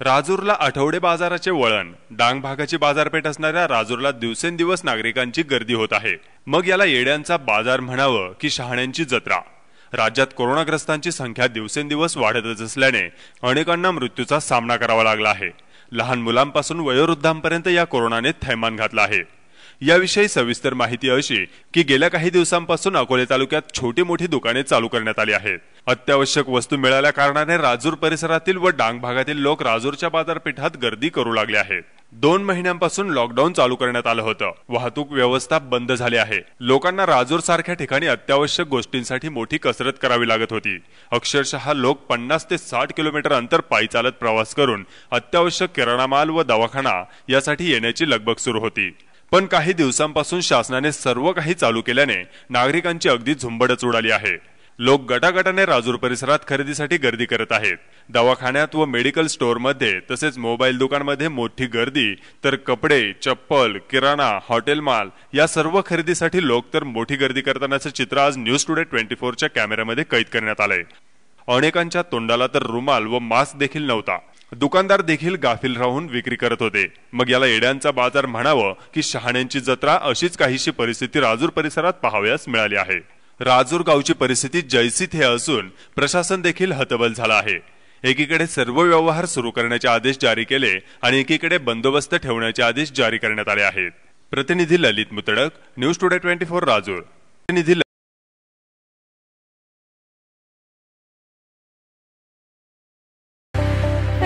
राजूरला आठवडे बाजाराचे वळण. डांग भागाची बाजारपेठ असणाऱ्या राजूरला दिवसेंदिवस नागरिकांची गर्दी होत आहे. मग याला येड्यांचा बाजार म्हणावं की शहाण्यांची जत्रा. राज्यात कोरोनाग्रस्तांची संख्या दिवसेंदिवस वाढतच असल्याने अनेकांना मृत्यूचा सामना करावा लागला आहे. लहान मुलांपासून वयोवृद्धांपर्यंत या कोरोनाने थैमान घातला आहे. याविषयी सविस्तर माहिती अशी की गेल्या काही दिवसांपासून अकोले तालुक्यात छोटी मोठी दुकाने चालू करण्यात आली आहेत. अत्यावश्यक वस्तू मिळाल्या कारणाने राजूर परिसरातील व डांग भागातील लोक राजूरच्या बाजारपेठात गर्दी करू लागले आहेत. दोन महिन्यांपासून लॉकडाऊन चालू करण्यात आलं होतं. वाहतूक व्यवस्था बंद झाली आहे. लोकांना राजूर सारख्या ठिकाणी अत्यावश्यक गोष्टींसाठी मोठी कसरत करावी लागत होती. अक्षरशः लोक पन्नास ते साठ किलोमीटर अंतर पायी चालत प्रवास करून अत्यावश्यक किराणा माल व दवाखाना यासाठी येण्याची लगबग सुरू होती. पण काही दिवसांपासून शासनाने सर्व काही चालू केल्याने नागरिकांची अगदी झुंबडच उडाली आहे. लोक गटागटाने राजूर परिसरात खरेदीसाठी गर्दी करत आहेत. दवाखान्यात व मेडिकल स्टोअरमध्ये तसेच मोबाईल दुकानमध्ये मोठी गर्दी तर कपडे चप्पल किराणा हॉटेल माल या सर्व खरेदीसाठी लोक तर मोठी गर्दी करतानाचं चित्र आज न्यूज टुडे ट्वेंटी फोरच्या कॅमेऱ्यामध्ये कैद करण्यात आलंय. अनेकांच्या तोंडाला तर रुमाल व मास्क देखील नव्हता. दुकानदार देखील गाफील राहून विक्री करत होते. मग याला येड्यांचा बाजार म्हणावं की शहाण्यांची जत्रा अशीच काहीशी परिस्थिती राजूर परिसरात पाहावयास मिळाली आहे. राजूर गावची परिस्थिती जैसी हे असून प्रशासन देखील हतबल झाला आहे. एकीकडे सर्व व्यवहार सुरू करण्याचे आदेश जारी केले आणि एकीकडे बंदोबस्त ठेवण्याचे आदेश जारी करण्यात आले आहेत. प्रतिनिधी Lalit Mutadak news today twenty four Rajur. प्रतिनिधी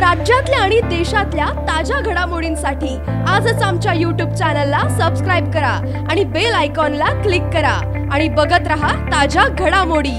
राज्यातल्या आणि देशातल्या ताज्या घडामोडींसाठी आजच आमच्या यूट्यूब चॅनलला सबस्क्राईब करा आणि बेल आयकॉनला क्लिक करा आणि बघत रहा ताज्या घडामोडी.